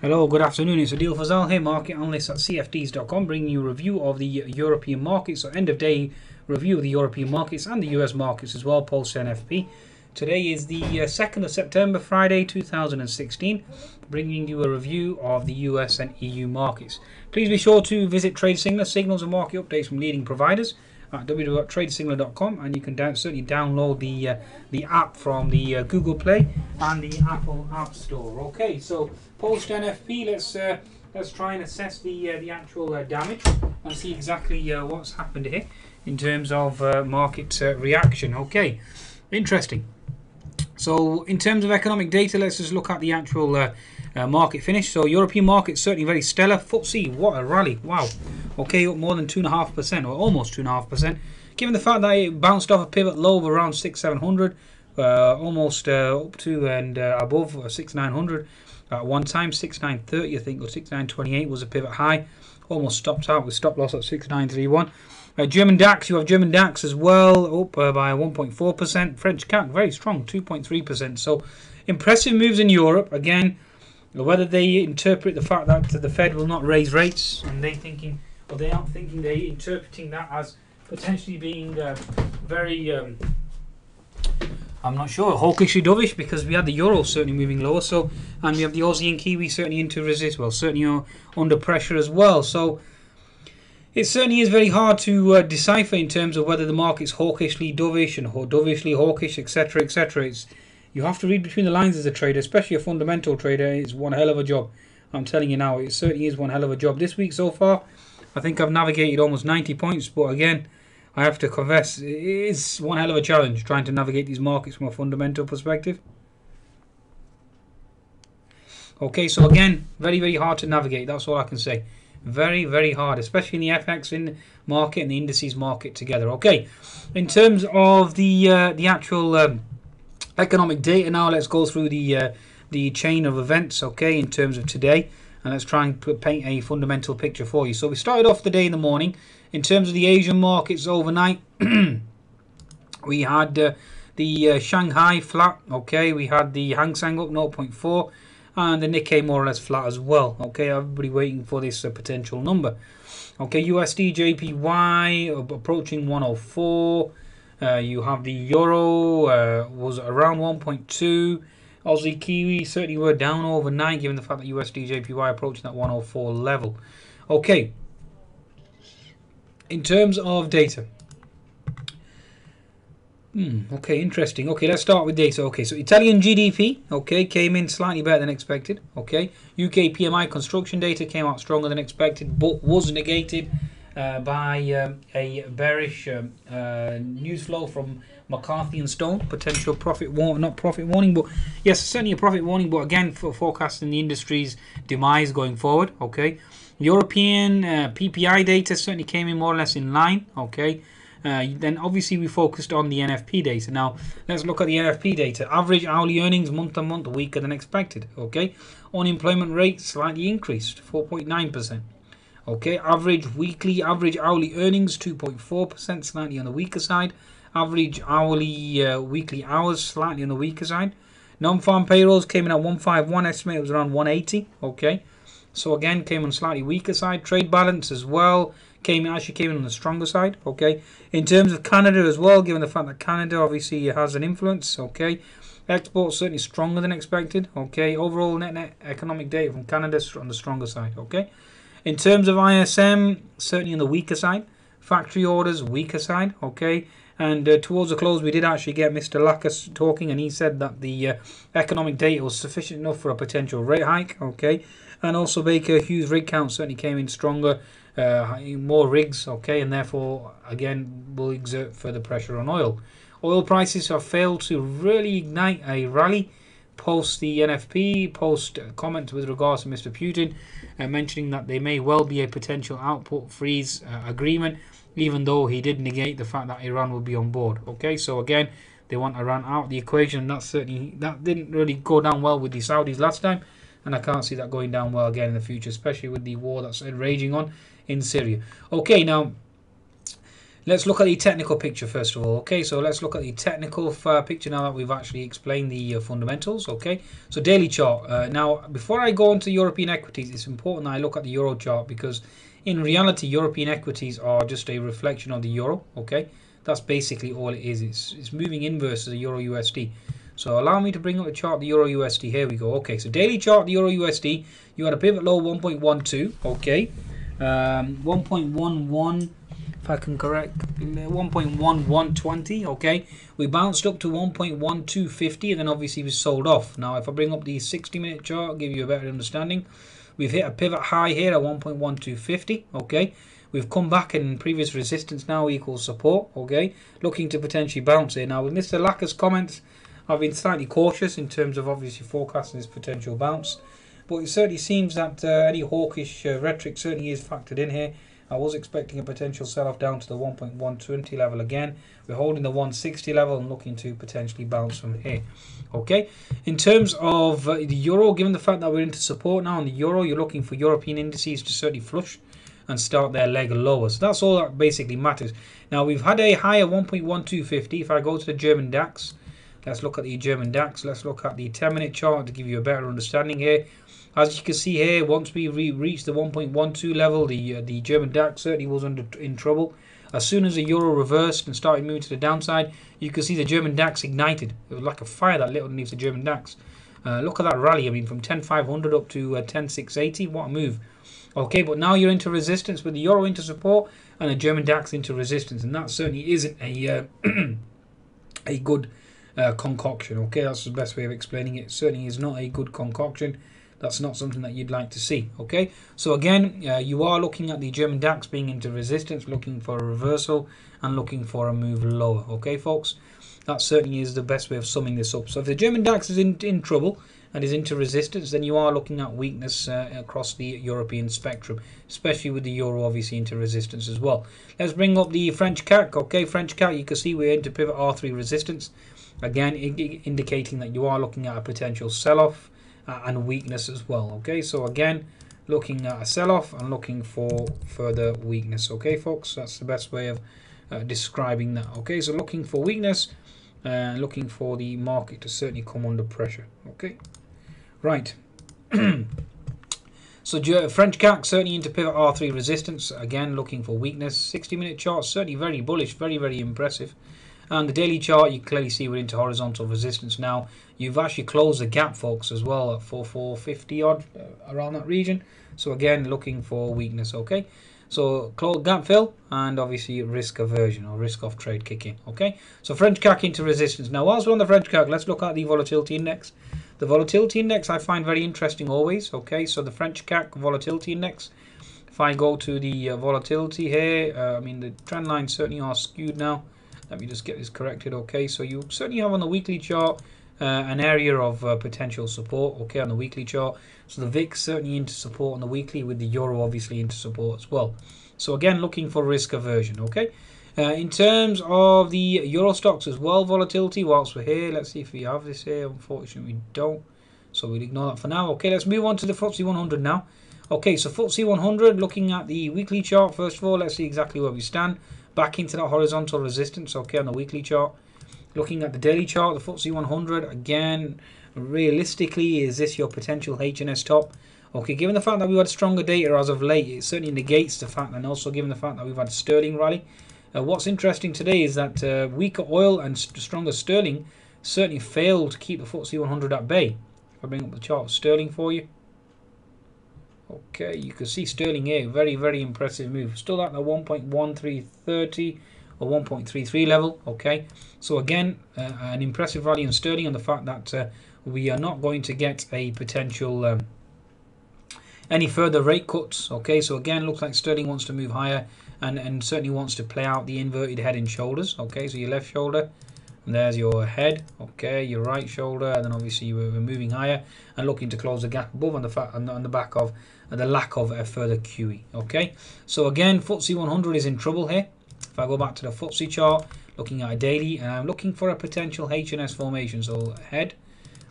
Hello, good afternoon. It's Adil Fazal here, market analyst at CFDs.com, bringing you a review of the European markets, so end of day review of the European markets and the US markets as well, post NFP. Today is the uh, 2nd of September, Friday 2016, bringing you a review of the US and EU markets. Please be sure to visit TradeSignal, signals and market updates from leading providers at www.tradesignal.com and you can down, certainly download the uh, the app from the uh, Google Play and the Apple App Store. Okay, so post NFP, let's uh, let's try and assess the uh, the actual uh, damage and see exactly uh, what's happened here in terms of market reaction. Okay, interesting. So in terms of economic data, let's just look at the actual uh, market finish. So European market certainly very stellar. FTSE, what a rally! Wow. Okay, up more than two and a half percent, or almost two and a half percent. Given the fact that it bounced off a pivot low of around six seven hundred, uh, almost uh, up to and uh, above uh, six nine hundred. At one time, six nine thirty, I think, or six nine twenty eight was a pivot high. Almost stopped out with stop loss at six nine three one. Uh, German DAX, you have German DAX as well, up uh, by 1.4%. French CAC, very strong, 2.3%. So impressive moves in Europe. Again, whether they interpret the fact that the Fed will not raise rates and they thinking, or they aren't thinking they interpreting that as potentially being uh, very, um, I'm not sure, hawkishly dovish because we had the euro certainly moving lower, so and we have the Aussie and Kiwi certainly into resist, well, certainly are under pressure as well. So it certainly is very hard to uh, decipher in terms of whether the market's hawkishly dovish and or dovishly hawkish, etc., etc. It's you have to read between the lines as a trader, especially a fundamental trader. It's one hell of a job. I'm telling you now, it certainly is one hell of a job. This week so far, I think I've navigated almost 90 points, but again, I have to confess, it is one hell of a challenge trying to navigate these markets from a fundamental perspective. Okay, so again, very, very hard to navigate. That's all I can say. Very, very hard, especially in the FX in market and the indices market together. Okay, in terms of the uh, the actual um, economic data now. Let's go through the uh, the chain of events, okay, in terms of today, and let's try and paint a fundamental picture for you. So we started off the day in the morning. In terms of the Asian markets overnight, we had uh, the uh, Shanghai flat, okay, we had the Hang Seng up 0.4, and the Nikkei more or less flat as well, okay, everybody waiting for this uh, potential number. Okay, USD JPY approaching 104. Uh, you have the euro uh, was around 1.2. Aussie Kiwi certainly were down overnight, given the fact that USD JPY approaching that 104 level. Okay. In terms of data. Hmm, okay, interesting. Okay, let's start with data. Okay, so Italian GDP, okay, came in slightly better than expected. Okay, UK PMI construction data came out stronger than expected, but was negated uh, by um, a bearish um, uh, news flow from McCarthy and Stone. Potential profit warning, not profit warning, but yes, certainly a profit warning. But again, for forecasting the industry's demise going forward. Okay, European uh, PPI data certainly came in more or less in line. Okay. Uh, then obviously we focused on the NFP data. Now let's look at the NFP data. Average hourly earnings month on month weaker than expected. Okay, unemployment rate slightly increased, 4.9 percent. Okay, average weekly, average hourly earnings 2.4%, slightly on the weaker side. Average hourly uh, weekly hours slightly on the weaker side. Non-farm payrolls came in at 151, estimate it was around 180. Okay, so again came on slightly weaker side. Trade balance as well came actually came in on the stronger side. Okay, in terms of Canada as well, given the fact that Canada obviously has an influence. Okay, exports certainly stronger than expected. Okay, overall net net economic data from Canada on the stronger side. Okay. In terms of ISM, certainly on the weaker side. Factory orders, weaker side, okay. And uh, towards the close, we did actually get Mr. Lackas talking, and he said that the uh, economic data was sufficient enough for a potential rate hike, okay. And also Baker Hughes rig count certainly came in stronger, uh, more rigs, okay, and therefore, again, will exert further pressure on oil. Oil prices have failed to really ignite a rally post the NFP, post comments with regards to Mr. Putin, uh, mentioning that there may well be a potential output freeze uh, agreement, even though he did negate the fact that Iran will be on board. Okay, so again, they want Iran out the equation. That certainly that didn't really go down well with the Saudis last time, and I can't see that going down well again in the future, especially with the war that's raging on in Syria. Okay, now Let's look at the technical picture first of all. Okay, so let's look at the technical uh, picture now that we've actually explained the uh, fundamentals. Okay, so daily chart. Uh, now, before I go into European equities, it's important I look at the euro chart because in reality, European equities are just a reflection of the euro. Okay, that's basically all it is. It's, it's moving inverse to the euro USD. So allow me to bring up the chart, the Euro USD. Here we go. Okay, so daily chart, the Euro USD. You had a pivot low 1.12. Okay, um, 1.11 if I can correct 1.1120 okay we bounced up to 1.1250 and then obviously we sold off now if I bring up the 60 minute chart give you a better understanding we've hit a pivot high here at 1.1250 okay? We've come back in previous resistance now equals support okay? Looking to potentially bounce here. Now with Mr. Lacker's comments I've been slightly cautious in terms of obviously forecasting this potential bounce. But it certainly seems that uh, any hawkish uh, rhetoric certainly is factored in here I was expecting a potential sell-off down to the 1.120 level again. We're holding the 160 level and looking to potentially bounce from here. Okay, in terms of uh, the euro, given the fact that we're into support now on the euro, you're looking for European indices to certainly flush and start their leg lower. So that's all that basically matters. Now we've had a higher 1.1250. If I go to the German DAX, let's look at the German DAX. Let's look at the 10 minute chart to give you a better understanding here. As you can see here, once we re reached the 1.12 level, the uh, the German DAX certainly was under in trouble. As soon as the euro reversed and started moving to the downside, you can see the German DAX ignited. It was like a fire that lit underneath the German DAX. Uh, look at that rally. I mean, from 10,500 up to uh, 10,680. What a move. Okay, but now you're into resistance with the euro into support and the German DAX into resistance, and that certainly isn't a uh, a good uh, concoction. Okay, that's the best way of explaining it. it. Certainly is not a good concoction that's not something that you'd like to see okay? So again uh, you are looking at the German DAX being into resistance looking for a reversal and looking for a move lower okay folks? That certainly is the best way of summing this up. So if the German DAX is in, in trouble and is into resistance then you are looking at weakness uh, across the European spectrum especially with the euro obviously into resistance as well. Let's bring up the French CAC okay? French CAC you can see we're into pivot R3 resistance. Again indicating that you are looking at a potential sell-off uh, and weakness as well okay? So again looking at a sell-off and looking for further weakness okay folks? That's the best way of uh, describing that okay? So looking for weakness and uh, looking for the market to certainly come under pressure okay? Right. So French CAC certainly into pivot R3 resistance. Again looking for weakness. 60 minute chart certainly very bullish very very impressive and the daily chart, you clearly see we're into horizontal resistance now. You've actually closed the gap, folks, as well at 4450 odd uh, around that region. So again, looking for weakness, okay? So close gap fill and obviously risk aversion or risk off trade kicking. Okay, so French CAC into resistance. Now, whilst we're on the French CAC, let's look at the volatility index. The volatility index I find very interesting always. Okay, so the French CAC volatility index. If I go to the uh, volatility here, uh, I mean the trend lines certainly are skewed now. Let me just get this corrected. Okay, so you certainly have on the weekly chart uh, an area of uh, potential support. Okay, on the weekly chart. So the VIX certainly into support on the weekly, with the euro obviously into support as well. So again, looking for risk aversion. Okay. Uh, in terms of the euro Stoxx as well, volatility. Whilst we're here, let's see if we have this here. Unfortunately, we don't. So we'll ignore that for now. Okay, let's move on to the FTSE 100 now. Okay, so FTSE 100, looking at the weekly chart first of all, let's see exactly where we stand back into that horizontal resistance okay on the weekly chart. Looking at the daily chart the FTSE 100 again realistically is this your potential HNS top? Okay given the fact that we've had stronger data as of late it certainly negates the fact and also given the fact that we've had a sterling rally. Uh, what's interesting today is that uh, weaker oil and st stronger sterling certainly failed to keep the FTSE 100 at bay. If I bring up the chart of sterling for you Okay, you can see Sterling here, very, very impressive move. Still at the 1.1330 or 1.33 level. Okay, so again, uh, an impressive rally in Sterling and the fact that uh, we are not going to get a potential um, any further rate cuts. Okay, so again, looks like Sterling wants to move higher and, and certainly wants to play out the inverted head and shoulders. Okay, so your left shoulder and there's your head okay your right shoulder and then obviously we're moving higher and looking to close the gap above on the, on on the back of the lack of a further QE okay so again FTSE 100 is in trouble here if I go back to the FTSE chart looking at a daily and I'm looking for a potential HNS formation so head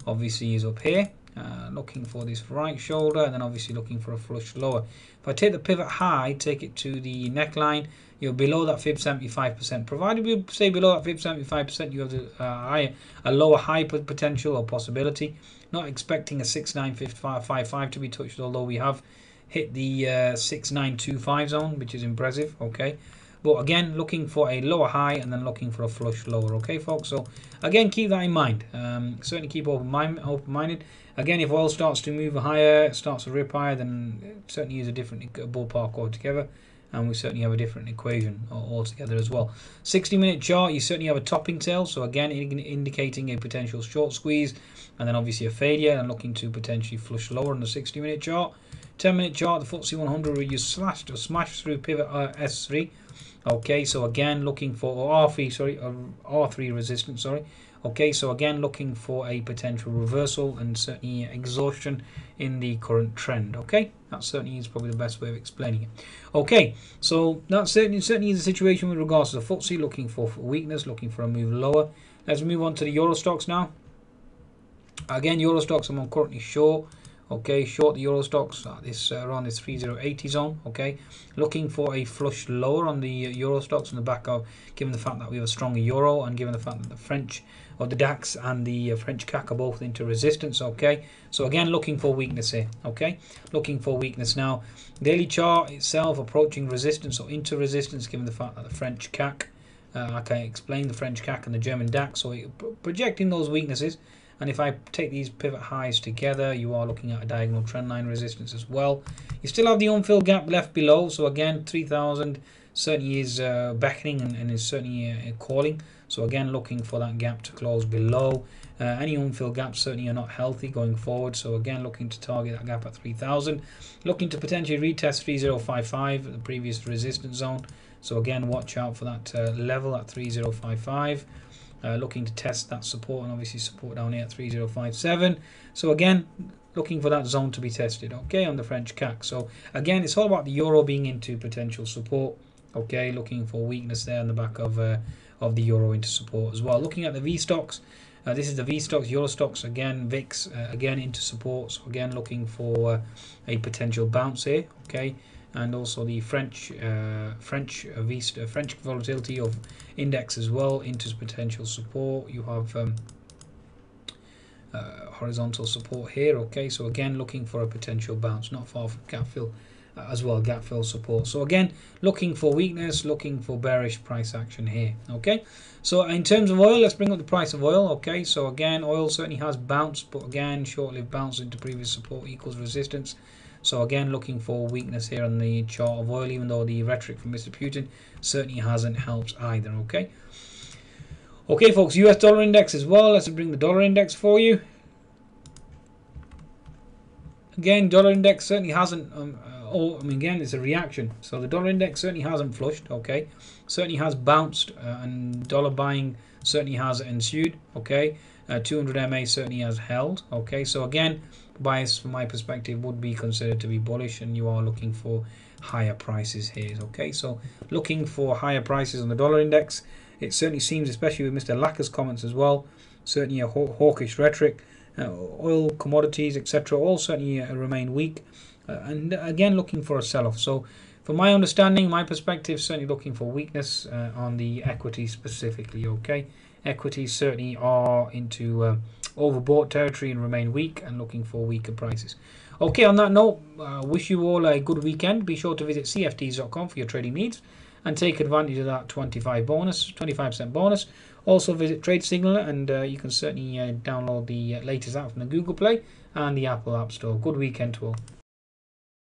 obviously is up here uh, looking for this right shoulder and then obviously looking for a flush lower. If I take the pivot high, take it to the neckline, you're below that fib 75%. Provided we say below that fib 75%, you have the, uh, a lower high potential or possibility. Not expecting a 6955 to be touched, although we have hit the uh, 6925 zone, which is impressive. Okay. But again, looking for a lower high and then looking for a flush lower. Okay, folks. So again, keep that in mind. Um, certainly keep open mind, open-minded. Again, if oil starts to move higher, starts to rip higher, then certainly is a different ballpark altogether. And we certainly have a different equation altogether as well. 60 minute chart, you certainly have a topping tail. So again, indicating a potential short squeeze and then obviously a failure and looking to potentially flush lower on the 60 minute chart. 10 minute chart, the FTSE 100 where you slashed or smashed through pivot uh, S3. Okay, so again looking for R3, sorry, uh, R3 resistance, sorry. Okay, so again looking for a potential reversal and certainly exhaustion in the current trend. Okay, that certainly is probably the best way of explaining it. Okay, so that certainly certainly is the situation with regards to the FTSE, looking for weakness, looking for a move lower. Let's move on to the Euro Stoxx now. Again, Euro Stoxx I'm currently short okay short the euro Stoxx. Uh, this uh, around this 3080 zone okay? Looking for a flush lower on the uh, euro Stoxx on the back of given the fact that we have a stronger euro and given the fact that the french or the dax and the uh, french cac are both into resistance okay? So again looking for weakness here okay? Looking for weakness. Now daily chart itself approaching resistance or into resistance given the fact that the french cac uh, can explain the French CAC and the German DAX, so projecting those weaknesses and if I take these pivot highs together, you are looking at a diagonal trendline resistance as well. You still have the unfilled gap left below. So again, 3000 certainly is uh, beckoning and, and, is certainly uh, calling. So again, looking for that gap to close below. Uh, any unfilled gaps certainly are not healthy going forward. So again, looking to target that gap at 3000. Looking to potentially retest 3055, the previous resistance zone. So again, watch out for that uh, level at 3055 uh, looking to test that support and obviously support down here at 3057 so again looking for that zone to be tested okay on the French CAC so again it's all about the euro being into potential support okay looking for weakness there in the back of uh, of the euro into support as well. Looking at the VSTOXX uh, this is the VSTOXX Euro Stoxx again VIX uh, again into support so again looking for uh, a potential bounce here okay and also the French uh, French uh, uh, French volatility of index as well into potential support. You have um, uh, horizontal support here. Okay, so again looking for a potential bounce, not far from gap fill uh, as well, gap fill support. So again looking for weakness, looking for bearish price action here. Okay, so in terms of oil, let's bring up the price of oil. Okay, so again oil certainly has bounced, but again short-lived bounce into previous support equals resistance. So again, looking for weakness here on the chart of oil, even though the rhetoric from Mr. Putin certainly hasn't helped either, okay? Okay, folks, US dollar index as well. Let's bring the dollar index for you. Again, dollar index certainly hasn't, um, uh, oh, I mean, again, it's a reaction. So the dollar index certainly hasn't flushed, okay? Certainly has bounced, uh, and dollar buying certainly has ensued, okay? Uh, 200 MA certainly has held, okay? So again, bias from my perspective would be considered to be bullish and you are looking for higher prices here okay? So looking for higher prices on the dollar index it certainly seems especially with Mr. Lacker's comments as well certainly a hawkish rhetoric uh, oil commodities etc all certainly uh, remain weak. Uh, and again looking for a sell-off. So from my understanding my perspective certainly looking for weakness uh, on the equity specifically okay? Equities certainly are into uh, overbought territory and remain weak and looking for weaker prices. Okay, on that note, uh, wish you all a good weekend. Be sure to visit cfds.com for your trading needs and take advantage of that 25 bonus, 25% bonus. Also visit Trade Signal and uh, you can certainly uh, download the uh, latest app from the Google Play and the Apple App Store. Good weekend to all.